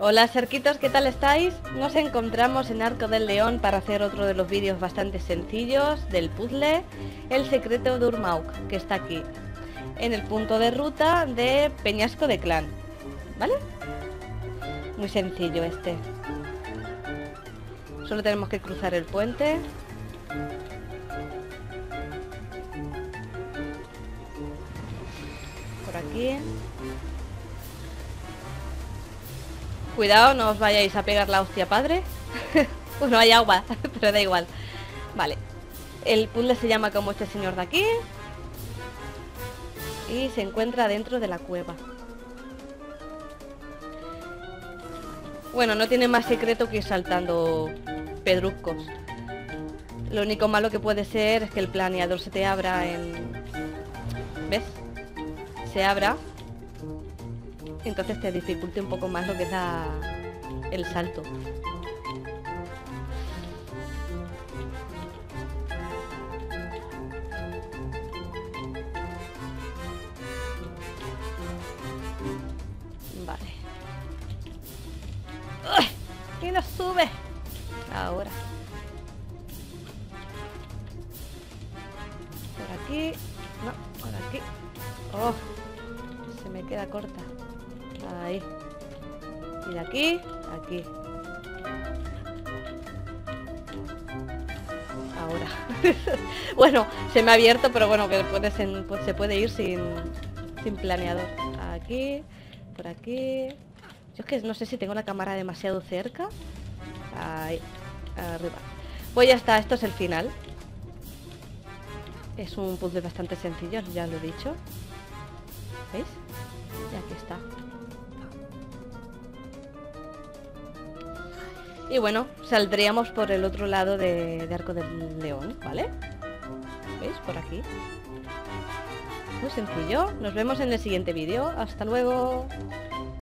Hola cerquitos, ¿qué tal estáis? Nos encontramos en Arco del León para hacer otro de los vídeos bastante sencillos del puzzle El secreto de Urmauk, que está aquí En el punto de ruta de Peñasco de Clan ¿Vale? Muy sencillo este Solo tenemos que cruzar el puente Por aquí Cuidado, no os vayáis a pegar la hostia padre. pues no hay agua, pero da igual. Vale. El puzzle se llama como este señor de aquí. Y se encuentra dentro de la cueva. Bueno, no tiene más secreto que ir saltando pedruscos. Lo único malo que puede ser es que el planeador se te abra en... ¿Ves? Se abra entonces te dificulte un poco más lo que es el salto. Vale. ¡Y no sube! Ahora. Por aquí. No, por aquí. ¡Oh! Se me queda corta. Ahí. Y de aquí, aquí. Ahora. bueno, se me ha abierto, pero bueno, que puede pues se puede ir sin, sin planeador. Aquí, por aquí. Yo es que no sé si tengo la cámara demasiado cerca. Ahí, arriba. Pues ya está, esto es el final. Es un puzzle bastante sencillo, ya lo he dicho. ¿Veis? Y aquí está. Y bueno, saldríamos por el otro lado de, Arco del León, ¿vale? ¿Veis? Por aquí. Muy sencillo. Nos vemos en el siguiente vídeo. Hasta luego.